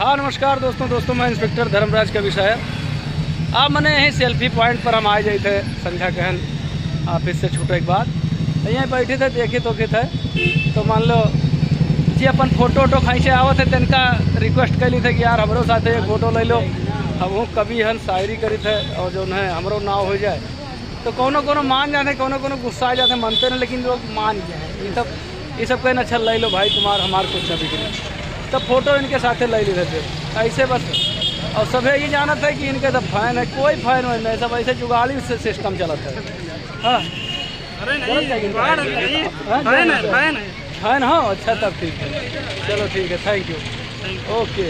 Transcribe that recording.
हाँ नमस्कार दोस्तों दोस्तों, मैं इंस्पेक्टर धर्मराज का विषय अब मैंने यहीं सेल्फी पॉइंट पर हम आ जाए थे संध्या कहन ऑफ़िस से छूटे के बाद यहीं बैठे थे, देखे तो थे। तो मान लो, जी अपन फ़ोटो वोटो खींचे आवत है तिनका रिक्वेस्ट कैली थे कि यार हमरो साथ एक फ़ोटो ले लो। हम कभी हन शायरी करी थे और जो है, हमरो नाव हो जाए। तो कोनो कोनो मान जाते, कोनो कोनो गुस्सा आ जाते, मानते नहीं लेकिन लोग मान जाए ये सब ये सब कहना अच्छा ले लो भाई, तुम्हार, हमार कुछ नहीं तब फ़ोटो इनके साथ ले ली थे ऐसे बस। और सभी ये जाना था कि इनके तो फ़ैन है कोई फ़ैन वैन नहीं सब ऐसे जुगाड़ी से सिस्टम चलता है। हाँ। हाँ, है। फ़ैन हो अच्छा तब ठीक है। चलो ठीक है थैंक यू ओके